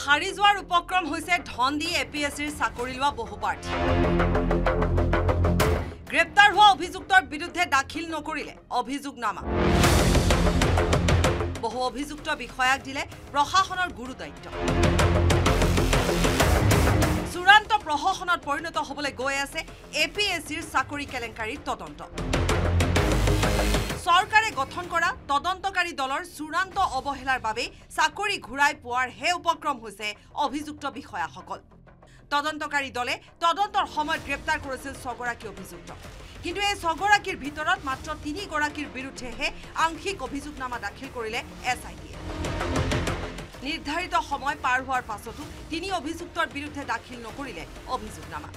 হাৰি যোৱাৰ উপক্ৰম হৈছে ধন দি এ পি এছ চিৰ চাকৰি লোৱা বহু প্ৰাৰ্থী। গ্ৰেপ্তাৰ হোৱা অভিযুক্তৰ বিৰুদ্ধে দাখিল নকৰিলে অভিযোগনামা। বহু অভিযুক্ত বিষয়াক দিলে প্ৰশাসনৰ গুৰু দায়িত্ব চূড়ান্ত প্ৰশাসনত পৰিণত হ'বলৈ গৈ আছে এ পি এছ চিৰ চাকৰি কেলেংকাৰীৰ তদন্ত। তদন্তকাৰী দলৰ চূড়ান্ত অৱহেলাৰ বাবে চাকৰি ঘূৰাই পোৱাৰ হে উপক্ৰম হৈছে অভিযুক্ত বিষয়াসকল। তদন্তকাৰী দলে তদন্তৰ সময়ত গ্ৰেপ্তাৰ কৰিছিল ছগৰাকী অভিযুক্ত। কিন্তু এই ছগৰাকীৰ ভিতৰত মাত্ৰ তিনিগৰাকীৰ বিৰুদ্ধেহে আংশিক অভিযোগনামা দাখিল কৰিলে এছ আই টিয়ে। নিৰ্ধাৰিত সময় পাৰ হোৱাৰ পাছতো তিনি অভিযুক্তৰ বিৰুদ্ধে দাখিল নকৰিলে অভিযোগনামা।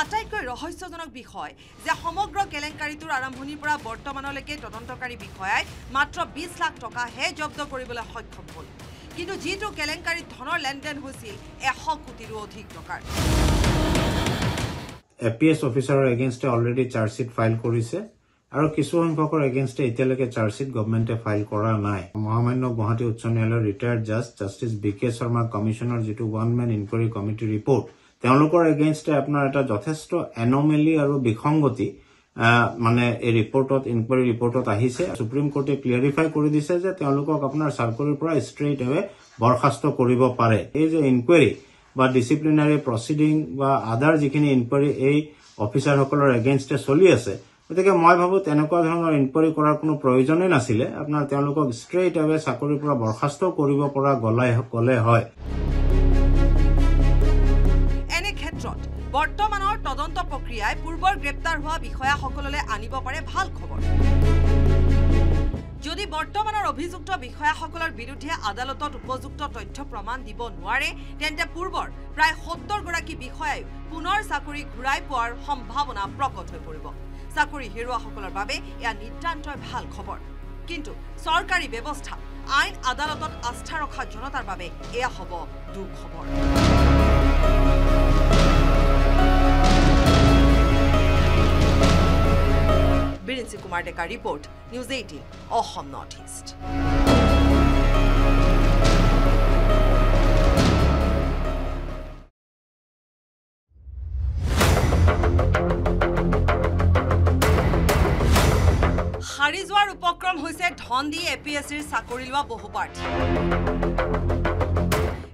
আটাইতকৈ ৰহস্যজনক বিষয় যে সমগ্ৰ কেলেংকাৰীটোৰ আৰম্ভণিৰ পৰা বৰ্তমানলৈকে তদন্তকাৰী বিষয়াই মাত্ৰ বিছ লাখ টকাহে জব্দ কৰিবলৈ সক্ষম হ'ল। কিন্তু যিটো কেলেংকাৰীত ধনৰ লেনদেন হৈছিল এশ কোটিৰো অধিক টকাৰ। এ পি এছ অফিচাৰৰ এগেইনষ্টে অলৰেডি চাৰ্জশ্বিট ফাইল কৰিছে আৰু কিছু সংখ্যকৰ এগেইনষ্টে এতিয়ালৈকে চাৰ্জশ্বিট গভমেণ্টে ফাইল কৰা নাই। মহামান্য গুৱাহাটী উচ্চ ন্যায়ালয়ৰ ৰিটায়াৰ্ড জাজ জাষ্টিছ বি কে শৰ্মা কমিশ্যনৰ যিটো one man inquiry committee report তেওঁলোকৰ এগেইনষ্টে আপোনাৰ এটা যথেষ্ট এনমেলি আৰু বিসংগতি মানে এই ৰিপৰ্টত ইনকুৱাৰী ৰিপৰ্টত আহিছে। সুপ্ৰিম কোৰ্টে ক্লিয়াৰিফাই কৰি দিছে যে তেওঁলোকক আপোনাৰ চাকৰিৰ পৰা ষ্ট্ৰেইট এৱে বৰখাস্ত কৰিব পাৰে। এই যে ইনকুৱাৰী বা ডিচিপ্লিনাৰী প্ৰচিডিং বা আদাৰ যিখিনি ইনকুৱাৰী এই অফিচাৰসকলৰ এগেইনষ্টে চলি আছে গতিকে মই ভাবো তেনেকুৱা ধৰণৰ ইনকুৱাৰী কৰাৰ কোনো প্ৰয়োজনেই নাছিলে। আপোনাৰ তেওঁলোকক ষ্ট্ৰেইট এৱে চাকৰিৰ পৰা বৰখাস্ত কৰিব পৰা গলাই গলে হয়। বৰ্তমানৰ তদন্ত প্ৰক্ৰিয়াই পূৰ্বৰ গ্ৰেপ্তাৰ হোৱা বিষয়াসকললৈ আনিব পাৰে ভাল খবৰ। যদি বৰ্তমানৰ অভিযুক্ত বিষয়াসকলৰ বিৰুদ্ধে আদালতত উপযুক্ত তথ্য প্ৰমাণ দিব নোৱাৰে তেন্তে পূৰ্বৰ প্ৰায় সত্তৰগৰাকী বিষয়াই পুনৰ চাকৰি ঘূৰাই পোৱাৰ সম্ভাৱনা প্ৰকট হৈ পৰিব। চাকৰি হেৰুওৱাসকলৰ বাবে এয়া নিতান্তই ভাল খবৰ। কিন্তু চৰকাৰী ব্যৱস্থা আইন আদালতত আস্থা ৰখা জনতাৰ বাবে এয়া হ'ব দুখবৰ বিৰিঞ্চি কুমাৰ ডেকাৰ report news eighteen Assam north east হাৰি যোৱাৰ উপক্ৰম হৈছে ধন দি এ পি এছ চিৰ চাকৰি লোৱা বহু প্ৰাৰ্থী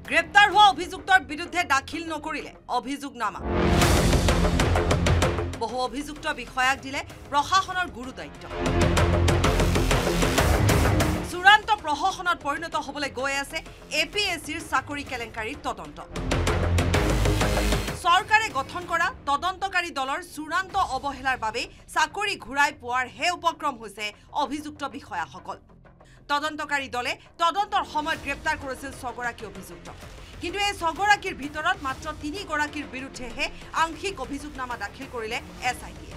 গ্ৰেপ্তাৰ হোৱা অভিযুক্তৰ বিৰুদ্ধে দাখিল নকৰিলে অভিযোগনামা বহু অভিযুক্ত বিষয়াক দিলে প্ৰশাসনৰ গুৰু দায়িত্ব। চূড়ান্ত প্ৰশাসনত পৰিণত হ'বলৈ গৈ আছে এ পি এছ চিৰ চাকৰি কেলেংকাৰীৰ তদন্ত। চৰকাৰে গঠন কৰা তদন্তকাৰী দলৰ চূড়ান্ত অৱহেলাৰ বাবে চাকৰি ঘূৰাই পোৱাৰ উপক্ৰম হৈছে অভিযুক্ত বিষয়াসকল। তদন্তকাৰী দলে তদন্তৰ সময়ত গ্ৰেপ্তাৰ কৰিছিল ছগৰাকী অভিযুক্ত। কিন্তু এই ছগৰাকীৰ ভিতৰত মাত্ৰ তিনিগৰাকীৰ বিৰুদ্ধেহে আংশিক অভিযোগনামা দাখিল কৰিলে এছ আই টিয়ে।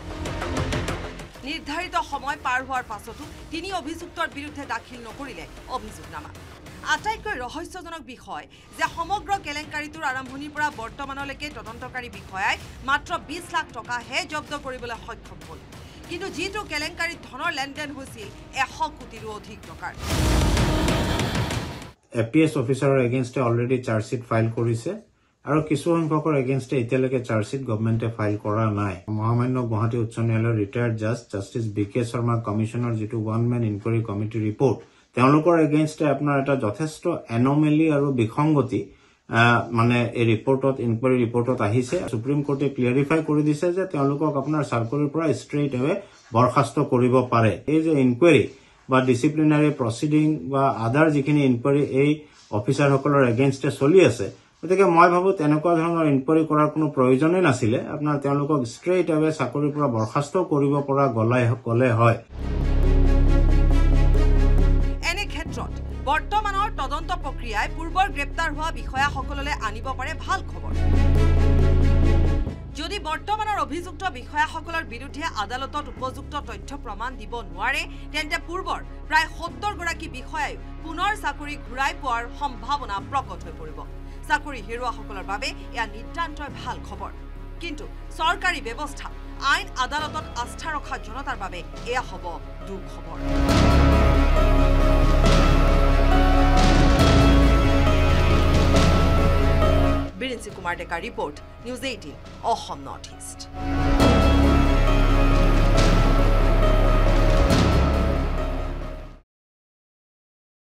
নিৰ্ধাৰিত সময় পাৰ হোৱাৰ পাছতো তিনি অভিযুক্তৰ বিৰুদ্ধে দাখিল নকৰিলে অভিযোগনামা। আটাইতকৈ ৰহস্যজনক বিষয় যে সমগ্ৰ কেলেংকাৰীটোৰ আৰম্ভণিৰ পৰা বৰ্তমানলৈকে তদন্তকাৰী বিষয়াই মাত্ৰ বিছ লাখ টকাহে জব্দ কৰিবলৈ সক্ষম হ'ল। কিন্তু যিটো কেলেংকাৰীত ধনৰ লেনদেন হৈছিল এশ কোটিৰো অধিক টকাৰ। এ পি এছ অফিচাৰৰ এগেইনষ্টে অলৰেডি চাৰ্জশ্বিট ফাইল কৰিছে আৰু কিছু সংখ্যকৰ এগেইনষ্টে এতিয়ালৈকে চাৰ্জশ্বিট গভমেণ্টে ফাইল কৰা নাই। মহামান্য গুৱাহাটী উচ্চ ন্যায়ালয়ৰ ৰিটায়াৰ্ড জাজ জাষ্টিছ বি কে শৰ্মা কমিশ্যনৰ যিটো one man inquiry committee report তেওঁলোকৰ এগেইনষ্টে আপোনাৰ এটা যথেষ্ট এনমেলি আৰু বিসংগতি মানে এই ৰিপৰ্টত ইনকুৱাৰী ৰিপৰ্টত আহিছে। সুপ্ৰিম কোৰ্টে ক্লিয়াৰিফাই কৰি দিছে যে তেওঁলোকক আপোনাৰ চাকৰিৰ পৰা ষ্ট্ৰেইট এৱে বৰখাস্ত কৰিব পাৰে। এই যে ইনকুৱাৰী বা ডিচিপ্লিনাৰী প্ৰচিডিং বা আদাৰ যিখিনি ইনকুৱাৰী এই অফিচাৰসকলৰ এগেইনষ্টে চলি আছে। গতিকে মই ভাবো তেনেকুৱা ধৰণৰ ইনকুৱাৰী কৰাৰ কোনো প্ৰয়োজনেই নাছিলে। আপোনাৰ তেওঁলোকক ষ্ট্ৰেইট এৱে চাকৰিৰ পৰা বৰখাস্ত কৰিব পৰা গলাই গলে হয়। এনে ক্ষেত্ৰত বৰ্তমানৰ তদন্ত প্ৰক্ৰিয়াই পূৰ্বৰ গ্ৰেপ্তাৰ হোৱা বিষয়াসকললৈ আনিব পাৰে ভাল খবৰ। বৰ্তমানৰ অভিযুক্ত বিষয়াসকলৰ বিৰুদ্ধে আদালতত উপযুক্ত তথ্য প্ৰমাণ দিব নোৱাৰে তেন্তে পূৰ্বৰ প্ৰায় সত্তৰগৰাকী বিষয়াই পুনৰ চাকৰি ঘূৰাই পোৱাৰ সম্ভাৱনা প্ৰকট হৈ পৰিব। চাকৰি হেৰুওৱাসকলৰ বাবে এয়া নিতান্তই ভাল খবৰ। কিন্তু চৰকাৰী ব্যৱস্থা আইন আদালতত আস্থা ৰখা জনতাৰ বাবে এয়া হ'ব দুখবৰ কুমাৰ ডেকাৰ report news eighteen Assam north east